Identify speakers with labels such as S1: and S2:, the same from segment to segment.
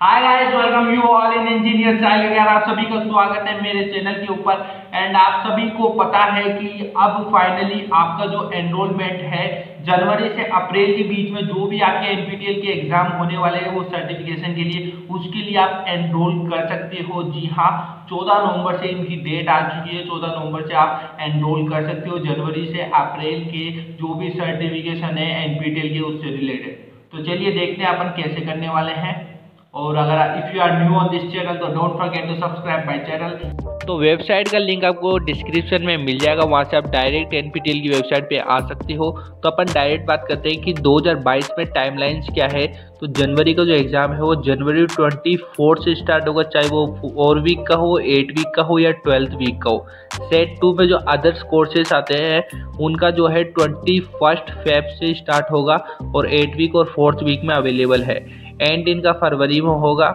S1: Hi guys welcome you all in engineer साइल यार, आप सभी का स्वागत है मेरे चैनल के ऊपर। एंड आप सभी को पता है कि अब फाइनली आपका जो एनरोलमेंट है, जनवरी से अप्रैल के बीच में जो भी आपके एनपीटीएल के एग्ज़ाम होने वाले हैं, वो सर्टिफिकेशन के लिए, उसके लिए आप एनरोल कर सकते हो। जी हाँ चौदह नवंबर से इनकी डेट आ चुकी है। चौदह नवंबर से आप एनरोल कर सकते हो, जनवरी से अप्रैल के जो भी सर्टिफिकेशन है एनपीटीएल के, उससे रिलेटेड तो चलिए देखते हैं अपन कैसे करने वाले हैं। और अगर if you are new on this channel तो don't forget to subscribe my channel
S2: तो वेबसाइट का लिंक आपको डिस्क्रिप्शन में मिल जाएगा, वहाँ से आप डायरेक्ट एन की वेबसाइट पे आ सकते हो। तो अपन डायरेक्ट बात करते हैं कि 2022 में टाइमलाइंस क्या है। तो जनवरी का जो एग्ज़ाम है, वो जनवरी ट्वेंटी से स्टार्ट होगा, चाहे वो फोर वीक का हो एट वीक का हो, या ट्वेल्थ वीक का हो। सेट टू में जो अदर्स कोर्सेज आते हैं, उनका जो है ट्वेंटी फ़र्स्ट फेब से स्टार्ट होगा, और एट वीक और फोर्थ वीक में अवेलेबल है। एंड इनका फरवरी में होगा,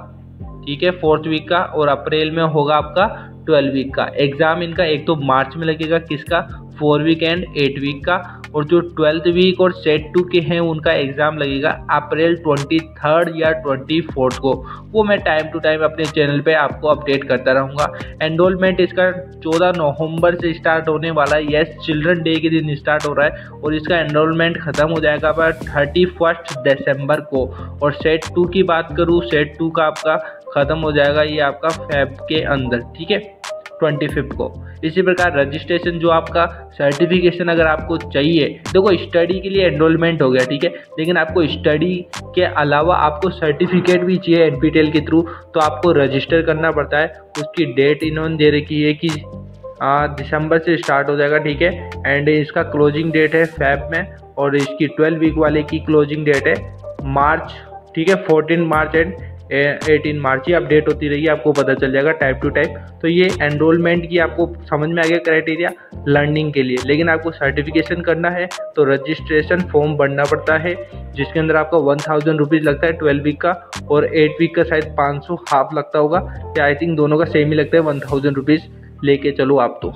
S2: ठीक है फोर्थ वीक का और अप्रैल में होगा आपका ट्वेल्व वीक का। एग्ज़ाम इनका एक तो मार्च में लगेगा, किसका? Four week and eight week का, और जो ट्वेल्थ वीक और सेट टू के हैं, उनका एग्ज़ाम लगेगा अप्रैल ट्वेंटी थर्ड या ट्वेंटी फोर्थ को। वो मैं टाइम टू टाइम अपने चैनल पे आपको अपडेट करता रहूँगा। एनरोलमेंट इसका चौदह नवंबर से स्टार्ट होने वाला है। यस चिल्ड्रन डे के दिन स्टार्ट हो रहा है, और इसका एनरोलमेंट ख़त्म हो जाएगा पर थर्टी फ़र्स्ट दिसंबर को। और सेट टू की बात करूँ सेट टू का आपका ख़त्म हो जाएगा, ये आपका फैब के अंदर, ठीक है? ट्वेंटी फिफ्थ को। इसी प्रकार रजिस्ट्रेशन जो आपका सर्टिफिकेशन अगर आपको चाहिए, देखो स्टडी के लिए एनरोलमेंट हो गया, ठीक है? लेकिन आपको स्टडी के अलावा आपको सर्टिफिकेट भी चाहिए एन के थ्रू तो आपको रजिस्टर करना पड़ता है। उसकी डेट इन्होंने दे रखी है कि दिसंबर से स्टार्ट हो जाएगा, ठीक है? एंड इसका क्लोजिंग डेट है फैब में, और इसकी ट्वेल्व वीक वाले की क्लोजिंग डेट है मार्च ठीक है? Fourteen March and eighteen March he update होती रही, आपको पता चल जाएगा टाइप टू टाइप तो ये एनरोलमेंट की आपको समझ में आ गया क्राइटेरिया लर्निंग के लिए। लेकिन आपको सर्टिफिकेशन करना है तो रजिस्ट्रेशन फॉर्म भरना पड़ता है, जिसके अंदर आपका वन थाउज़ेंड रुपीज़ लगता है ट्वेल्व वीक का, और एट वीक का शायद पाँच सौ हाफ़ लगता होगा। या आई थिंक दोनों का सेम ही लगता है वन थाउज़ेंड रुपीज़ लेके चलो आप तो।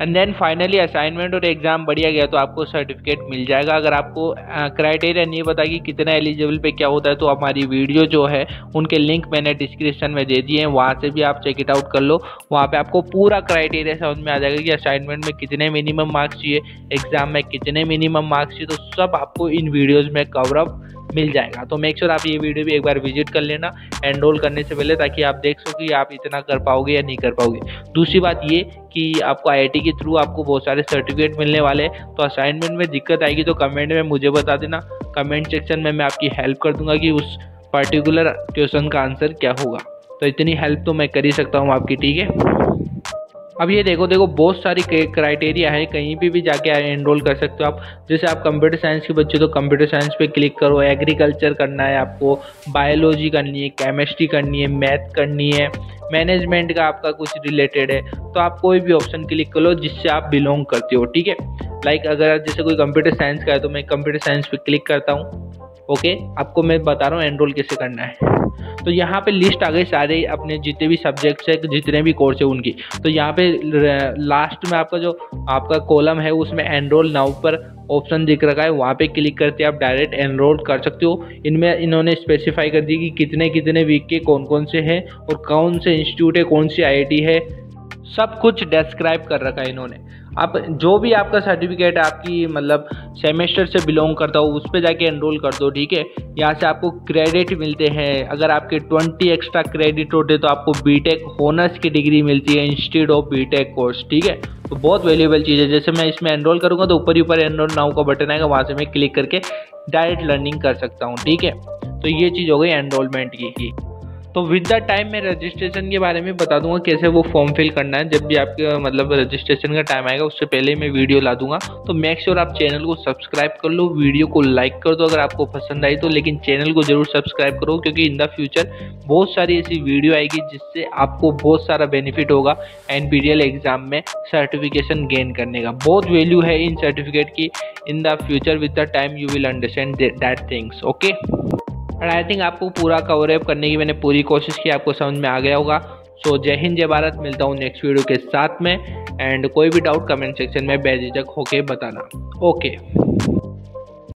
S2: एंड देन फाइनली असाइनमेंट और एग्ज़ाम बढ़िया गया तो आपको सर्टिफिकेट मिल जाएगा। अगर आपको क्राइटेरिया नहीं पता कि कितना एलिजिबल पे क्या होता है तो हमारी वीडियो जो है, उनके लिंक मैंने डिस्क्रिप्शन में दे दिए हैं। वहाँ से भी आप चेक इट आउट कर लो। वहाँ पे आपको पूरा क्राइटेरिया समझ में आ जाएगा कि असाइनमेंट में कितने मिनिमम मार्क्स चाहिए एग्ज़ाम में कितने मिनिमम मार्क्स चाहिए। तो सब आपको इन वीडियोज़ में कवरअप मिल जाएगा। तो मेक श्योर आप ये वीडियो भी एक बार विज़िट कर लेना एनरोल करने से पहले ताकि आप देख सको कि आप इतना कर पाओगे या नहीं कर पाओगे। दूसरी बात ये कि आपको आईआईटी के थ्रू आपको बहुत सारे सर्टिफिकेट मिलने वाले हैं। तो असाइनमेंट में दिक्कत आएगी तो कमेंट में मुझे बता देना। कमेंट सेक्शन में मैं आपकी हेल्प कर दूँगा कि उस पर्टिकुलर क्वेश्चन का आंसर क्या होगा। तो इतनी हेल्प तो मैं कर ही सकता हूँ आपकी, ठीक है? अब ये देखो देखो, बहुत सारी क्राइटेरिया है, कहीं भी भी जाके एनरोल कर सकते हो आप। जैसे आप कंप्यूटर साइंस के बच्चे तो कंप्यूटर साइंस पे क्लिक करो एग्रीकल्चर करना है आपको बायोलॉजी करनी है केमिस्ट्री करनी है मैथ करनी है मैनेजमेंट का आपका कुछ रिलेटेड है तो आप कोई भी ऑप्शन क्लिक कर लो, जिससे आप बिलोंग करते हो, ठीक है? लाइक अगर जैसे कोई कंप्यूटर साइंस का है तो मैं कंप्यूटर साइंस पे क्लिक करता हूँ ओके आपको मैं बता रहा हूँ एनरोल कैसे करना है। तो यहाँ पे लिस्ट आ गई सारे अपने जितने भी सब्जेक्ट्स है, जितने भी कोर्स है उनकी। तो यहाँ पे लास्ट में आपका जो, आपका कॉलम है, उसमें एनरोल नाउ पर ऑप्शन दिख रखा है। वहाँ पे क्लिक करके आप डायरेक्ट एनरोल कर सकते हो। इनमें इन्होंने स्पेसिफाई कर दी कि कितने कितने वीक के कौन कौन से हैं और कौन से इंस्टीट्यूट है, कौन सी आई है। सब कुछ डिस्क्राइब कर रखा है इन्होंने। आप जो भी आपका सर्टिफिकेट आपकी मतलब सेमेस्टर से बिलोंग करता हो, उस पर जाके एनरोल कर दो, ठीक है? यहाँ से आपको क्रेडिट मिलते हैं। अगर आपके ट्वेंटी एक्स्ट्रा क्रेडिट होते तो आपको बीटेक होनर्स की डिग्री मिलती है इंस्टीट्यूट ऑफ़ बीटेक कोर्स ठीक है? तो बहुत वैल्यूएबल चीज़ है। जैसे मैं इसमें एनरोल करूँगा तो ऊपर ही ऊपर एनरोल नाउ का बटन आएगा, वहाँ से मैं क्लिक करके डायरेक्ट लर्निंग कर सकता हूँ, ठीक है? तो ये चीज़ हो गई एनरोलमेंट की। तो विद द टाइम मैं रजिस्ट्रेशन के बारे में बता दूँगा कैसे वो फॉर्म फिल करना है। जब भी आपके मतलब रजिस्ट्रेशन का टाइम आएगा, उससे पहले मैं वीडियो ला दूँगा। तो मेक श्योर आप चैनल को सब्सक्राइब कर लो वीडियो को लाइक कर दो अगर आपको पसंद आई तो लेकिन चैनल को ज़रूर सब्सक्राइब करो, क्योंकि इन द फ्यूचर बहुत सारी ऐसी वीडियो आएगी जिससे आपको बहुत सारा बेनिफिट होगा एन एग्ज़ाम में सर्टिफिकेशन गेन करने का। बहुत वैल्यू है इन सर्टिफिकेट की। In the future with the time you will understand that things okay and I think आपको पूरा कवरअप करने की मैंने पूरी कोशिश की, आपको समझ में आ गया होगा। सो जय हिंद, जय भारत, मिलता हूँ नेक्स्ट वीडियो के साथ में। एंड कोई भी डाउट कमेंट सेक्शन में बेझिझक होके बताना। ओके